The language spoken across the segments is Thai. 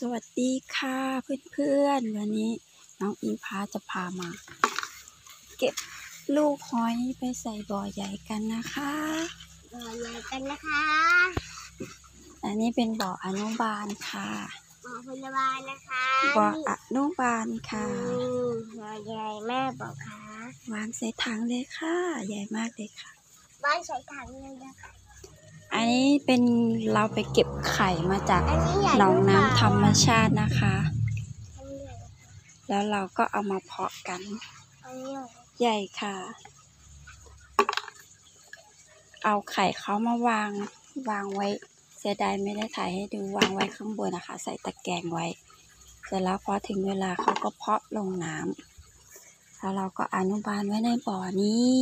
สวัสดีค่ะเพื่อนๆ วันนี้น้องอิงพาจะพามา เก็บลูกหอยไปใส่บ่อใหญ่กันนะคะบ่อใหญ่กันนะคะ อันนี้เป็นบ่ออนุบาลค่ะบ่อพยาบาลนะคะบ่ออนุบาลค่ะอืมบ่อใหญ่แม่บอกค่ะวางใส่ถังเลยค่ะ ใหญ่มากเลยค่ะบ้านใส่ถังเลยนะคะ อันนี้เป็นเราไปเก็บไข่มาจากอันนี้ใหนองน้ำธรรมชาตินะคะ แล้วเราก็เอามาเพาะกันใหญ่ใหญ่ค่ะ เอาไข่เขามาวางวางไว้ เสียดายไม่ได้ถ่ายให้ดูวางไว้ข้างบนนะคะ ใส่ตะแกรงไว้ เสร็จแล้วพอถึงเวลาเขาก็เพาะลงน้ำแล้วเราก็อนุบาลไว้ในบ่อนี้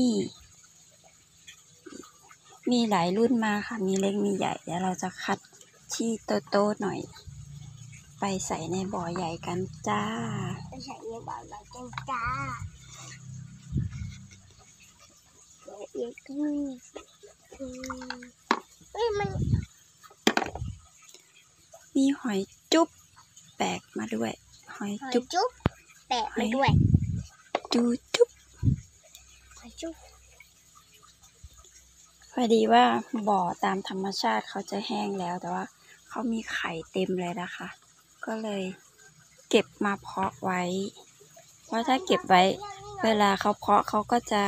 มีหลายรุ่นมาค่ะ มีเล็กมีใหญ่ เดี๋ยวเราจะคัดที่โตๆหน่อย ไปใส่ในบ่อใหญ่กันจ้าไม่ใช่ในบ่อใหญ่กันจ้าละเอียดขึ้นอืมเฮ้ยมัน มีหอยจุ๊บแปลกมาด้วย หอยหอยจุ๊บจุ๊บแปะมาด้วยจูจุ๊บหอยจุ๊บ พอดีว่าบ่อตามธรรมชาติเขาจะแห้งแล้วแต่ว่าเขามีไข่เต็มเลยนะคะ ก็เลยเก็บมาเพาะไว้ เพราะถ้าเก็บไว้ เวลาเขาเพาะเขาก็จะ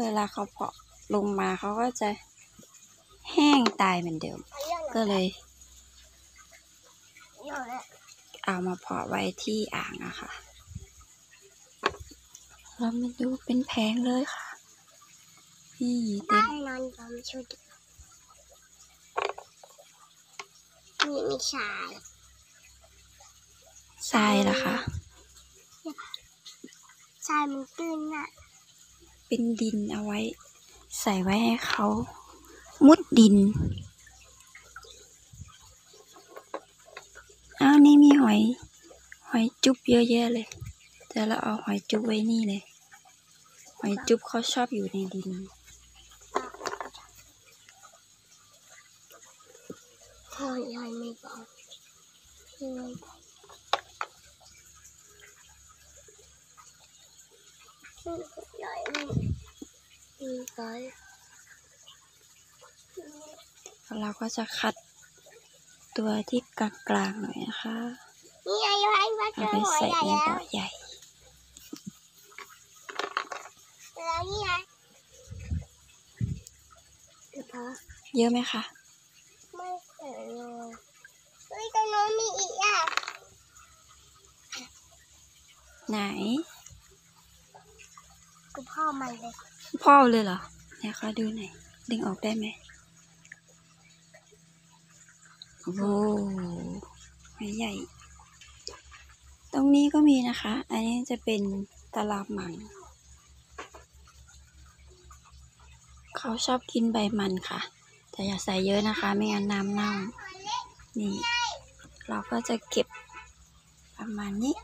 เวลาเขาเพาะลงมาเขาก็จะแห้งตายเหมือนเดิม ก็เลย เอามาเพาะไว้ที่อ่างอะค่ะ เรามาดูเป็นแผงเลยค่ะ นี่เต็บ้ามนอนผมชุดนี่มีชายทรายล่ะคะชายมันตื้นน่ะ เป็นดินเอาไว้ ใส่ไว้ให้เขา มุดดิน อ้าวนี่มีหอย หอยจุ๊บเยอะแยะเลยแต่เราเอาหอยจุ๊บไว้นี่เลย หอยจุ๊บเขาชอบอยู่ในดิน พ่อยายไม่บอก พี่ไม่บอกยายไม่มีไปแล้วเราก็จะคัดตัวที่กลางๆหน่อยนะคะนี่ยายยายว่าเจเอาอไปหัวใส่ใหญ่ในแล้วบ่อใหญ่แล้วนี่ไงเดี๋ยวพอเยอะไหมคะ ไม่เห็นเลย เฮ้ยตรงโน้นมีอีกอะ ไหน กูพ่อมันเลย พ่อเอาเลยเหรอไหนขอดูหน่อย ดึงออกได้ไหมโอ้โหหอยใหญ่ ตรงนี้ก็มีนะคะ อันนี้จะเป็นตลาดหมังเขาชอบกินใบมันค่ะ แต่อย่าใส่เยอะนะคะ ไม่งั้นน้ำเน่านี่ เราก็จะเก็บประมาณนี้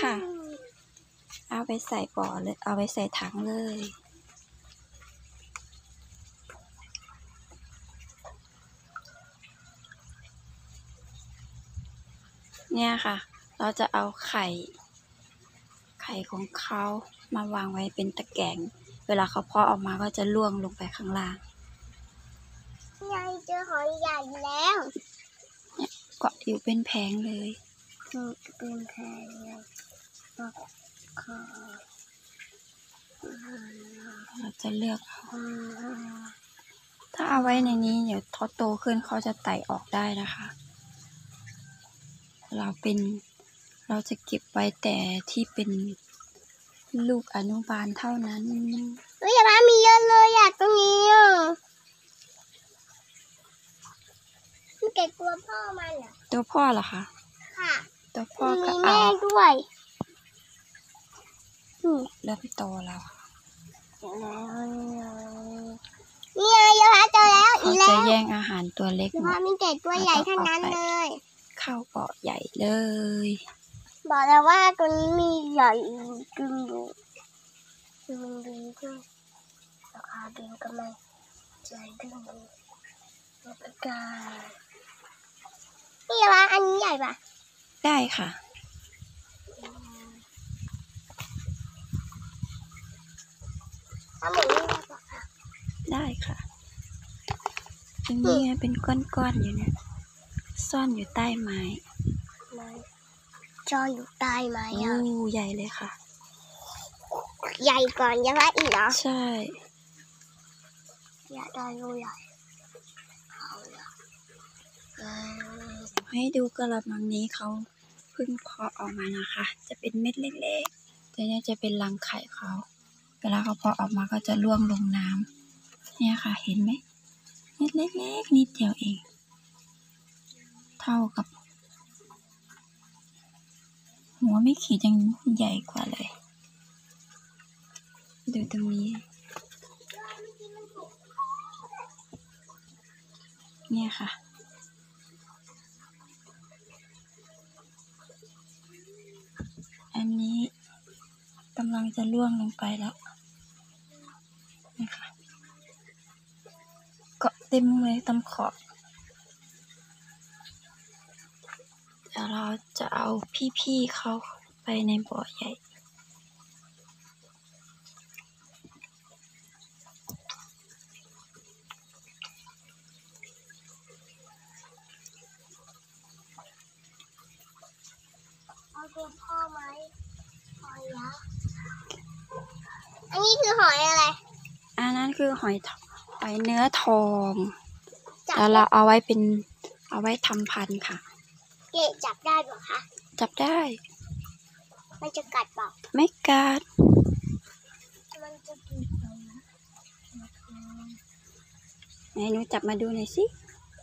ค่ะ เอาไปใส่บ่อเลย เอาไปใส่ถังเลย เนี่ยค่ะ เราจะเอาไข่ ไข่ของเขามาวางไว้เป็นตะแกรงเวลาเขาเพาะออกมาก็จะล่วงลงไปข้างล่างยายเจอหอยใหญ่แล้ว เกาะอยู่เป็นแผงเลยคือเป็นแพงเลยปักคอเราจะเลือกเอาอืมถ้าเอาไว้ในนี้เดี๋ยวเขาโตขึ้นเขาจะไต่ออกได้นะคะ เราเป็นเราจะเก็บไว้แต่ที่เป็นลูกอนุบาลเท่านั้นเฮ้ยอย่ามามีเยอะเลยอะตรงนี้อะมันเก็บ ตัวพ่อมันอะ ตัวพ่อเหรอคะ ค่ะ ตัวพ่อมีก็เอาแม่ด้วยอืมเริ่มโตแล้วค่ะเดี๋ยวแล้วนี่ไงยาพาเจอแล้วเขาอีกจะแล้วแย่งอาหารตัวเล็กยาหมพาดมีแต่ตัวใหญ่ทั้งนั้นเลย เข้าเกาะใหญ่เลย บอกแล้วว่าตัวนี้มีใหญ่ดึงดูดึงดึงด้วยราคาดึงก็ไม่ใจดึงดูแล้วก็กา ญ่ปะได้ค่ะ ถ้าหมุนนี่ได้ปะคะได้ค่ะตรงนี้ไงเป็นก้อนๆอยู่เนี่ย ซ่อนอยู่ใต้ไม้ไม่จออยู่ใต้ไหมโอ้อะใหญ่เลยค่ะ ใหญ่ก่อนยังไงอีกเหรอใช่อยากได้รูใหญ่เอาละเออ ให้ดูกระมังนี้เขาเพิ่งเพาะออกมานะคะ จะเป็นเม็ดเล็กๆแต่เนี่ยจะเป็นรังไข่เขาเวลาเขาเพาะออกมาก็จะร่วงลงน้ำเนี่ยค่ะเห็นไหมเม็ดเล็กๆนิดเดียวเอง เท่ากับ หัวไม่ขีดยังใหญ่กว่าเลย ดูตรงนี้เนี่ยค่ะ อันนี้กำลังจะล่วงลงไปแล้วนะคะเกาะเต็มเลยตำขอบเดี๋ยวเราจะเอาพี่ๆเขาไปในบ่อใหญ่เอาตัวพ่อ อยยักษ์อันนี้คือหอยอะไร อันนั้นคือหอยทหอยเนื้อทองจับแล้วเราเอาไว้เป็นเอาไว้ทำพันธุ์ค่ะ เกะจับได้ปะคะ จับได้ มันจะกัดเปล่าไม่กัดมันจะกินตรงนะไหนหนูจับมาดูหน่อยสิ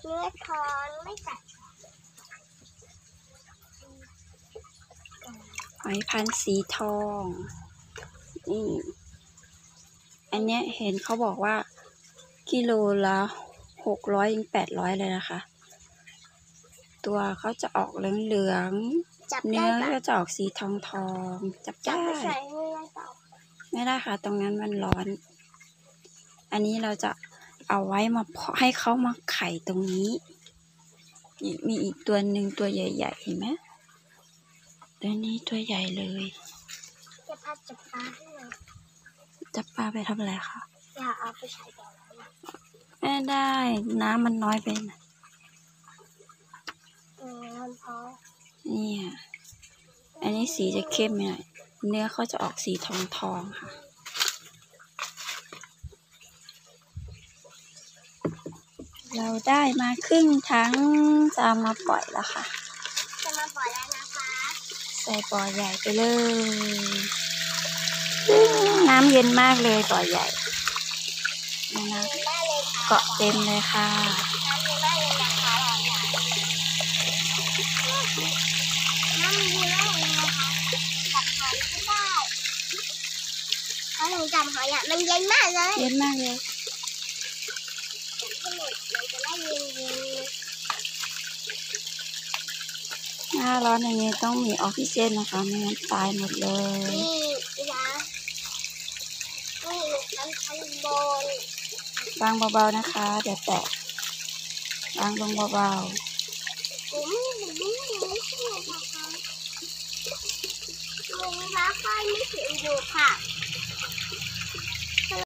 เนื้อทอนไม่กัด อยพันธุ์สีทองนี่อันเนี้ยเห็นเขาบอกว่า กิโลละหกร้อยถึงแปดร้อยเลยนะคะ ตัวเขาจะออกเหลืองจับๆ ได้เนื้อปะก็จะออกสีทองทองๆจับจับได้ ไปใส่เนื้อเปล่าไม่ได้ค่ะ ตรงนั้นมันร้อน อันนี้เราจะเอาไว้มาเพาะให้เขามาไข่ตรงนี้นี่มีอีกตัวหนึ่งตัวใหญ่ ๆ เห็นไหม ตัวนี้ตัวใหญ่เลยจะพัดจับปลาให้หน่อยจับปลาไปทำอะไรคะอยากเอาไปใส่บ่อน้ำอะไม่ได้ น้ำมันน้อยไปนะเออมันพอเนี่ยอันนี้สีจะเข้มหน่อยเนื้อเขาจะออกสีทองทองๆค่ะเราได้มาครึ่งทั้งจะเอามาปล่อยแล้วค่ะจะมาปล่อยแล้วนะคะ ใส่บ่อใหญ่ไปเลย น้ำเย็นมากเลยบ่อใหญ่นี่นะกินได้เลยค่ะเกาะเต็มเลยค่ะ น้ำดีมากเลยนะคะหลานใหญ่น้ำดีมากเลยนะคะจับหอยก็ได้เพราะหนูจับหอยอะมันเย็นมากเลย เย็นมากเลยจับให้หมดมันจะได้เย็นเย็ นหน้าร้อนอย่างนี้ต้องมีออกซิเจนนะคะไม่งั้นตายหมดเลยๆนี่นะนี่ชั้นชั้นบนวางเบาๆนะคะเดี๋ยวแตกวางลงเบาผมผมไม่รู้ใช่ไหมคะลุงรักไฟไม่ถึงอยู่ค่ะ